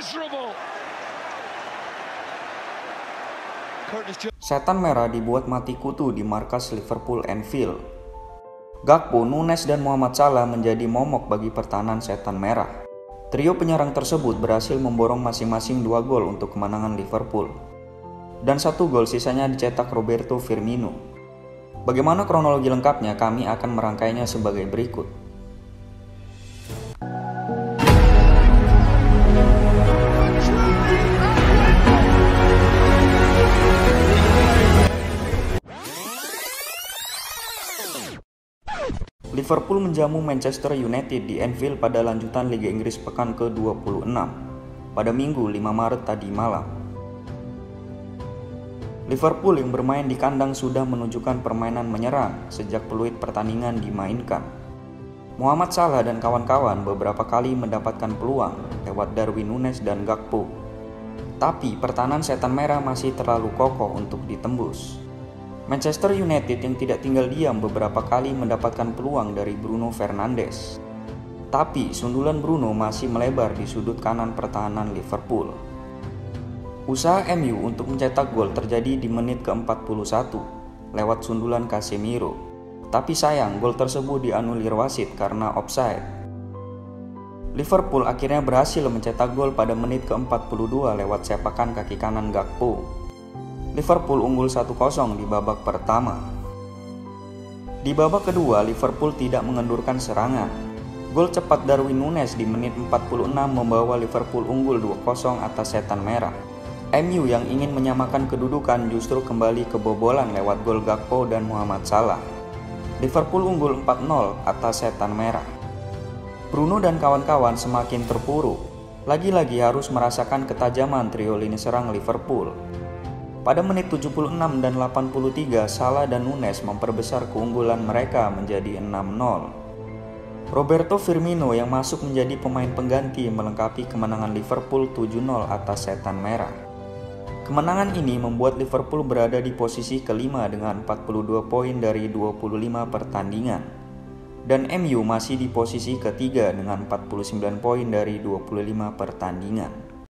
miserable. Setan merah dibuat mati kutu di markas Liverpool Anfield. Gakpo, Nunes, dan Muhammad Salah menjadi momok bagi pertahanan setan merah. Trio penyerang tersebut berhasil memborong masing-masing dua gol untuk kemenangan Liverpool. Dan satu gol sisanya dicetak Roberto Firmino. Bagaimana kronologi lengkapnya kami akan merangkainya sebagai berikut. Liverpool menjamu Manchester United di Anfield pada lanjutan Liga Inggris pekan ke-26 pada Minggu 5 Maret tadi malam. Liverpool yang bermain di kandang sudah menunjukkan permainan menyerang sejak peluit pertandingan dimainkan. Muhammad Salah dan kawan-kawan beberapa kali mendapatkan peluang lewat Darwin Nunes dan Gakpo. Tapi pertahanan setan merah masih terlalu kokoh untuk ditembus. Manchester United yang tidak tinggal diam beberapa kali mendapatkan peluang dari Bruno Fernandes. Tapi sundulan Bruno masih melebar di sudut kanan pertahanan Liverpool. Usaha MU untuk mencetak gol terjadi di menit ke-41 lewat sundulan Casemiro. Tapi sayang gol tersebut dianulir wasit karena offside. Liverpool akhirnya berhasil mencetak gol pada menit ke-42 lewat sepakan kaki kanan Gakpo Liverpool unggul 1-0 di babak pertama. Di babak kedua, Liverpool tidak mengendurkan serangan. Gol cepat Darwin Nunes di menit 46 membawa Liverpool unggul 2-0 atas setan merah. MU yang ingin menyamakan kedudukan justru kembali kebobolan lewat gol Gakpo dan Muhammad Salah. Liverpool unggul 4-0 atas setan merah. Bruno dan kawan-kawan semakin terpuruk. Lagi-lagi harus merasakan ketajaman trio lini serang Liverpool. Pada menit 76 dan 83, Salah dan Nunes memperbesar keunggulan mereka menjadi 6-0. Roberto Firmino yang masuk menjadi pemain pengganti melengkapi kemenangan Liverpool 7-0 atas Setan Merah. Kemenangan ini membuat Liverpool berada di posisi kelima dengan 42 poin dari 25 pertandingan. Dan MU masih di posisi ketiga dengan 49 poin dari 25 pertandingan.